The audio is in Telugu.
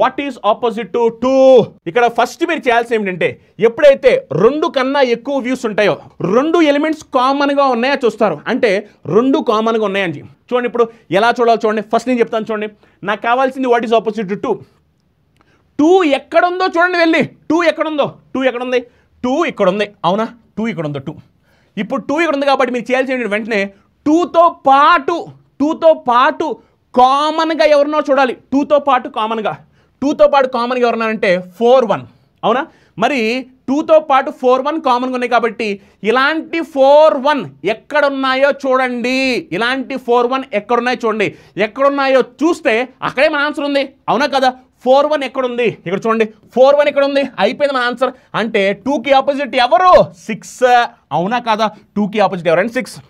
What is opposite to two ఇక్కడ ఫస్ట్ మీరు చేయాల్సి ఏమిటంటే ఎప్పుడైతే రెండు కన్నా ఎక్కువ వ్యూస్ ఉంటాయో రెండు ఎలిమెంట్స్ కామన్గా ఉన్నాయో చూస్తారు. అంటే రెండు కామన్గా ఉన్నాయని చెప్పి. చూడండి ఇప్పుడు ఎలా చూడాలి చూడండి. ఫస్ట్ నేను చెప్తాను చూడండి. నాకు కావాల్సింది what is opposite to two two ఎక్కడుందో చూడండి వెళ్ళి. టూ ఎక్కడుందో? టూ ఎక్కడుంది? టూ ఇక్కడ ఉంది అవునా? టూ ఇక్కడ ఉందో టూ ఇప్పుడు టూ ఇక్కడ ఉంది కాబట్టి మీరు చేయాల్సిన వెంటనే టూతో పాటు టూతో పాటు కామన్గా ఎవరినో చూడాలి. టూతో పాటు కామన్గా టూతో పాటు కామన్గా ఎవరన్నారంటే ఫోర్ వన్. అవునా? మరి టూతో పాటు ఫోర్ వన్ కామన్గా ఉన్నాయి కాబట్టి ఇలాంటి ఫోర్ వన్ ఎక్కడున్నాయో చూడండి. ఇలాంటి ఫోర్ వన్ ఎక్కడున్నాయో చూడండి. ఎక్కడున్నాయో చూస్తే అక్కడే మన ఆన్సర్ ఉంది. అవునా కదా? ఫోర్ వన్ ఎక్కడుంది? ఇక్కడ చూడండి. ఫోర్ వన్ ఇక్కడ ఉంది అయిపోయింది మన ఆన్సర్. అంటే టూకి ఆపోజిట్ ఎవరు? సిక్స్. అవునా కదా? టూకి ఆపోజిట్ ఎవరండి? సిక్స్.